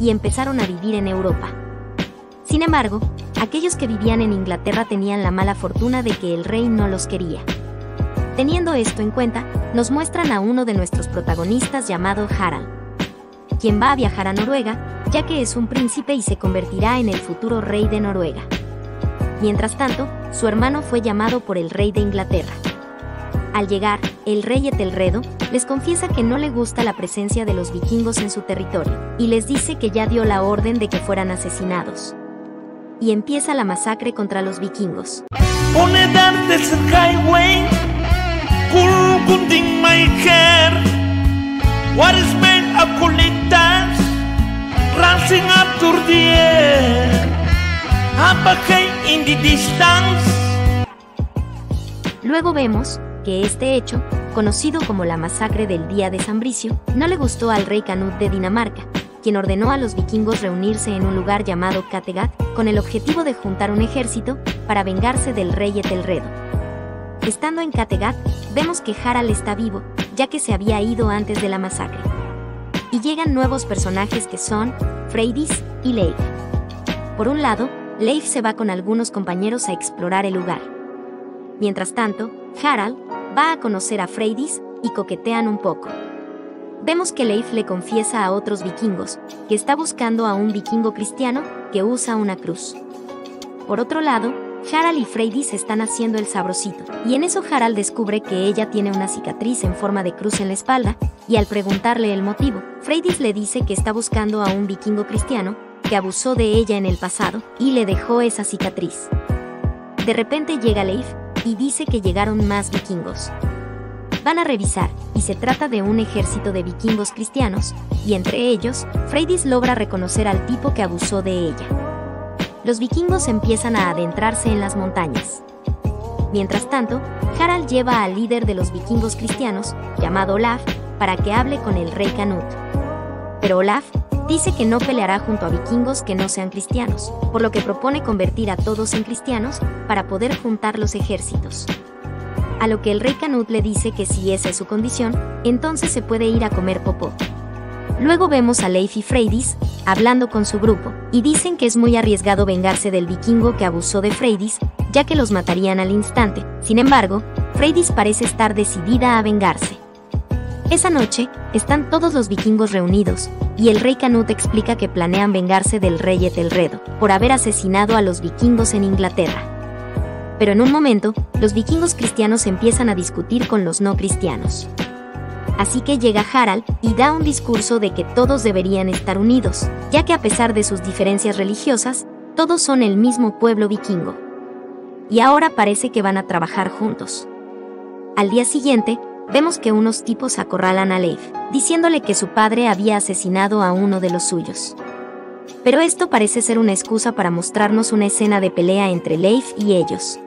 y empezaron a vivir en Europa. Sin embargo, aquellos que vivían en Inglaterra tenían la mala fortuna de que el rey no los quería. Teniendo esto en cuenta, nos muestran a uno de nuestros protagonistas llamado Harald, quien va a viajar a Noruega, ya que es un príncipe y se convertirá en el futuro rey de Noruega. Mientras tanto, su hermano fue llamado por el rey de Inglaterra. Al llegar, el rey Etelredo les confiesa que no le gusta la presencia de los vikingos en su territorio, y les dice que ya dio la orden de que fueran asesinados. Y empieza la masacre contra los vikingos. Luego vemos que este hecho, conocido como la masacre del Día de San Bricio, no le gustó al rey Canut de Dinamarca, quien ordenó a los vikingos reunirse en un lugar llamado Kattegat con el objetivo de juntar un ejército para vengarse del rey Etelredo. Estando en Kattegat, vemos que Harald está vivo, ya que se había ido antes de la masacre. Y llegan nuevos personajes que son Freydis y Leif. Por un lado, Leif se va con algunos compañeros a explorar el lugar. Mientras tanto, Harald va a conocer a Freydis y coquetean un poco. Vemos que Leif le confiesa a otros vikingos que está buscando a un vikingo cristiano que usa una cruz. Por otro lado, Harald y Freydis están haciendo el sabrosito, y en eso Harald descubre que ella tiene una cicatriz en forma de cruz en la espalda, y al preguntarle el motivo, Freydis le dice que está buscando a un vikingo cristiano que abusó de ella en el pasado y le dejó esa cicatriz. De repente llega Leif y dice que llegaron más vikingos. Van a revisar, y se trata de un ejército de vikingos cristianos, y entre ellos, Freydis logra reconocer al tipo que abusó de ella. Los vikingos empiezan a adentrarse en las montañas. Mientras tanto, Harald lleva al líder de los vikingos cristianos, llamado Olaf, para que hable con el rey Canut. Pero Olaf dice que no peleará junto a vikingos que no sean cristianos, por lo que propone convertir a todos en cristianos para poder juntar los ejércitos. A lo que el rey Canut le dice que si esa es su condición, entonces se puede ir a comer popó. Luego vemos a Leif y Freydis hablando con su grupo, y dicen que es muy arriesgado vengarse del vikingo que abusó de Freydis, ya que los matarían al instante. Sin embargo, Freydis parece estar decidida a vengarse. Esa noche, están todos los vikingos reunidos, y el rey Canut explica que planean vengarse del rey Etelredo, por haber asesinado a los vikingos en Inglaterra. Pero en un momento, los vikingos cristianos empiezan a discutir con los no cristianos. Así que llega Harald y da un discurso de que todos deberían estar unidos, ya que a pesar de sus diferencias religiosas, todos son el mismo pueblo vikingo. Y ahora parece que van a trabajar juntos. Al día siguiente, vemos que unos tipos acorralan a Leif, diciéndole que su padre había asesinado a uno de los suyos. Pero esto parece ser una excusa para mostrarnos una escena de pelea entre Leif y ellos.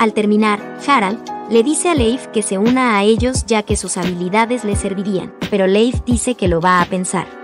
Al terminar, Harald le dice a Leif que se una a ellos ya que sus habilidades le servirían, pero Leif dice que lo va a pensar.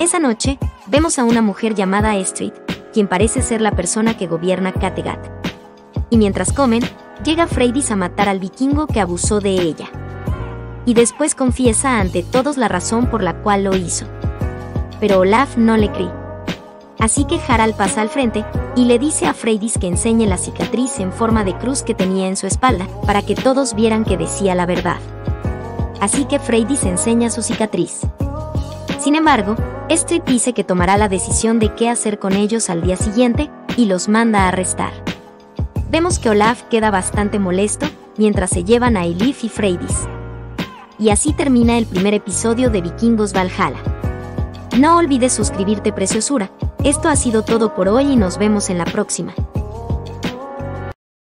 Esa noche, vemos a una mujer llamada Estrid, quien parece ser la persona que gobierna Kattegat. Y mientras comen, llega Freydis a matar al vikingo que abusó de ella. Y después confiesa ante todos la razón por la cual lo hizo. Pero Olaf no le cree. Así que Harald pasa al frente y le dice a Freydis que enseñe la cicatriz en forma de cruz que tenía en su espalda, para que todos vieran que decía la verdad. Así que Freydis enseña su cicatriz. Sin embargo, Estrid dice que tomará la decisión de qué hacer con ellos al día siguiente y los manda a arrestar. Vemos que Olaf queda bastante molesto mientras se llevan a Elif y Freydis. Y así termina el primer episodio de Vikingos Valhalla. No olvides suscribirte, preciosura. Esto ha sido todo por hoy y nos vemos en la próxima.